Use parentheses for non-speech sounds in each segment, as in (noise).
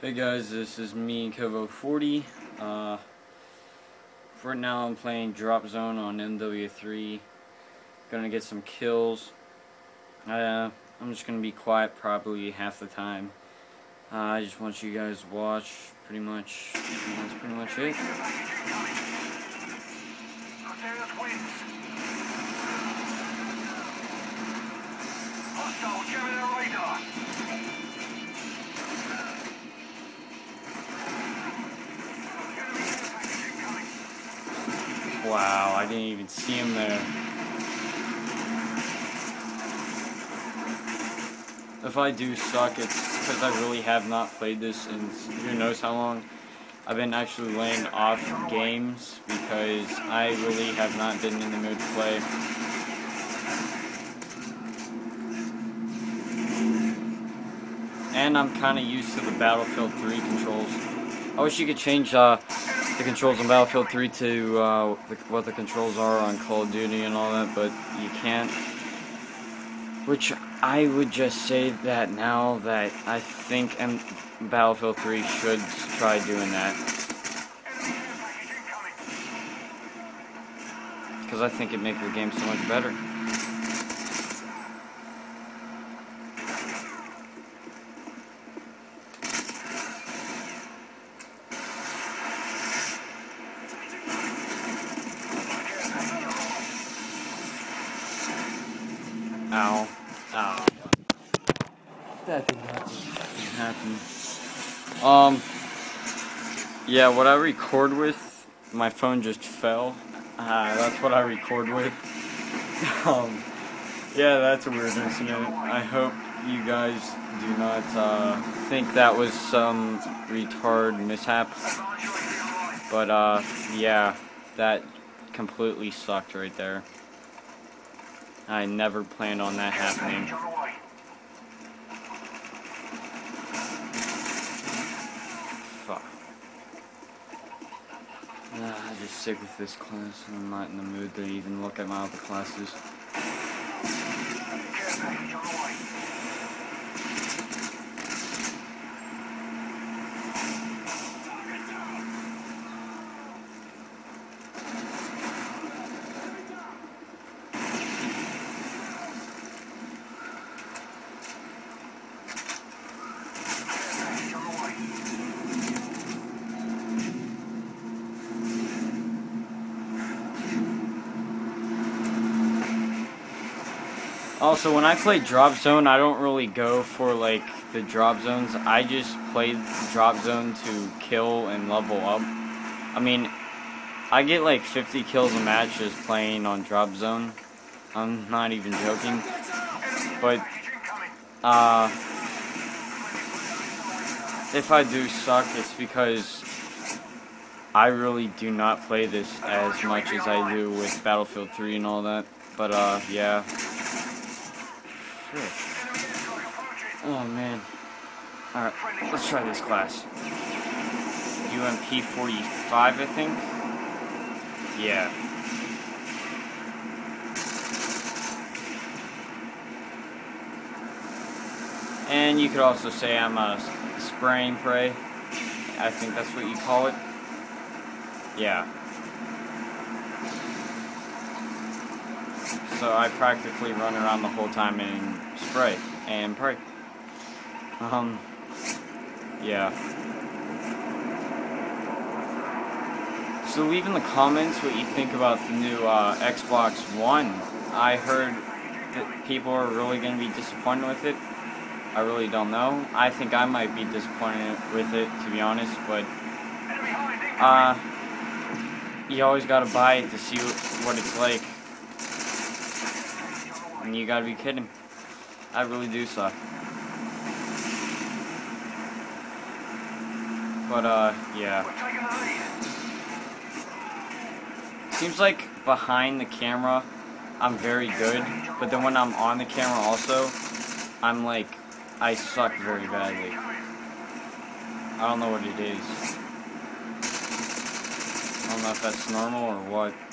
Hey guys, this is me, Kevo40. Uh, right now I'm playing Drop Zone on MW3. Gonna get some kills. Uh, I'm just gonna be quiet probably half the time. Uh, I just want you guys to watch, pretty much. That's pretty much it. Hostile, Wow, I didn't even see him there. If I do suck, it's because I really have not played this in who knows how long. I've been actually laying off games because I really have not been in the mood to play. And I'm kind of used to the Battlefield 3 controls. I wish you could change uh, the controls on Battlefield 3 to uh, the, what the controls are on Call of Duty and all that, but you can't. Which I would just say that now that I think M Battlefield 3 should try doing that. Because I think it'd make the game so much better. Ow. Ow. That did not happen. Um. Yeah, what I record with, my phone just fell. Uh, that's what I record with. (laughs) um. Yeah, that's a weird incident. I hope you guys do not uh, think that was some retard mishap. But uh, yeah, that completely sucked right there. I never planned on that happening. Fuck. Ah, I'm just sick with this class. and I'm not in the mood to even look at my other classes. Also, when I play Drop Zone, I don't really go for like the drop zones. I just play Drop Zone to kill and level up. I mean, I get like 50 kills a match just playing on Drop Zone. I'm not even joking. But, uh, if I do suck, it's because I really do not play this as much as I do with Battlefield 3 and all that. But, uh, yeah. Oh man. Alright, let's try this class. UMP 45, I think? Yeah. And you could also say I'm a spraying prey. I think that's what you call it. Yeah. So I practically run around the whole time and spray and pray. Um, yeah. So leave in the comments what you think about the new uh, Xbox One. I heard that people are really going to be disappointed with it. I really don't know. I think I might be disappointed with it, to be honest, but uh, you always got to buy it to see what it's like. And you gotta be kidding. I really do suck. But, uh, yeah. Seems like behind the camera, I'm very good. But then when I'm on the camera also, I'm like, I suck very badly. I don't know what it is. I don't know if that's normal or what.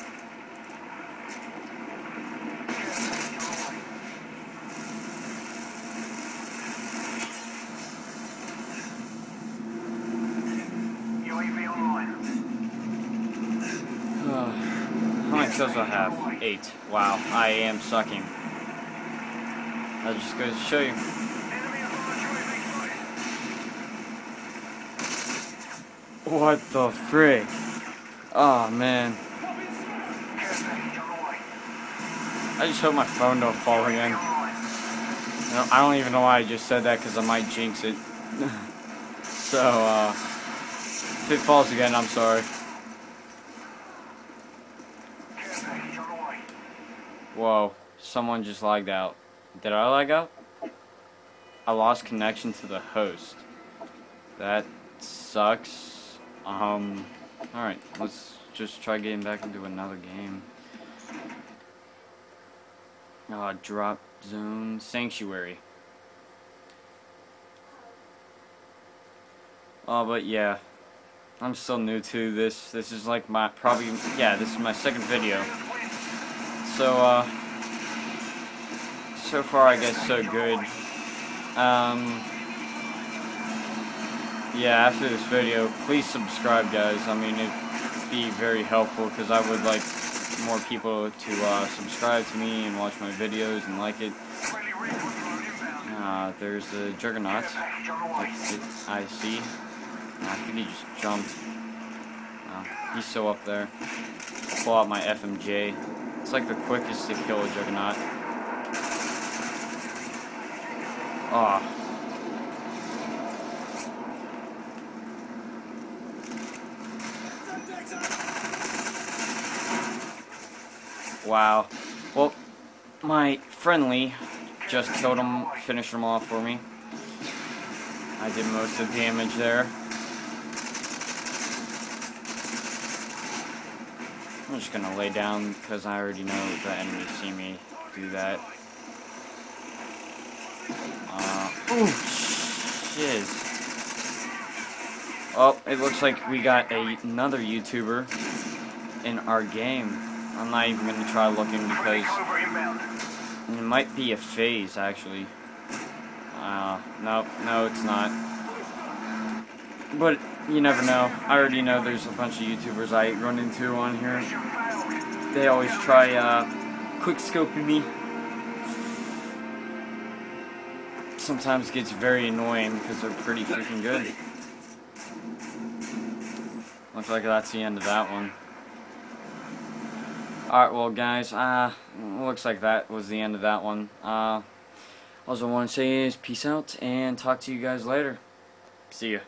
Kills I have? Eight. Wow, I am sucking. That just goes to show you. What the frick? Oh man. I just hope my phone don't fall again. I don't even know why I just said that because I might jinx it. (laughs) so, uh, if it falls again, I'm sorry. Care package on the way. Whoa, someone just lagged out. Did I lag out? I lost connection to the host. That sucks. Um, alright, let's just try getting back into another game. Uh, drop zone sanctuary. Oh, but yeah. I'm still new to this. This is like my, probably, yeah, this is my second video. So, uh, so far I guess so good. Um, yeah, after this video, please subscribe, guys. I mean, it'd be very helpful because I would like more people to uh, subscribe to me and watch my videos and like it. Uh, there's the Juggernaut. It, I see. I think he just jumped. Oh, he's so up there. I'll pull out my FMJ. It's like the quickest to kill a Juggernaut. Oh. Wow. Well, my friendly just killed him, finished him off for me. I did most of the damage there. I'm just gonna lay down because I already know the enemies see me do that. Uh, ooh, shiz. Oh, it looks like we got a, another YouTuber in our game. I'm not even gonna try looking because it might be a phase, actually. Uh, no, no, it's not. But you never know. I already know there's a bunch of YouTubers I run into on here. They always try, uh, quick scoping me. Sometimes gets very annoying because they're pretty freaking good. Looks like that's the end of that one. Alright, well, guys, uh, looks like that was the end of that one. Uh, all I want to say is peace out and talk to you guys later. See ya.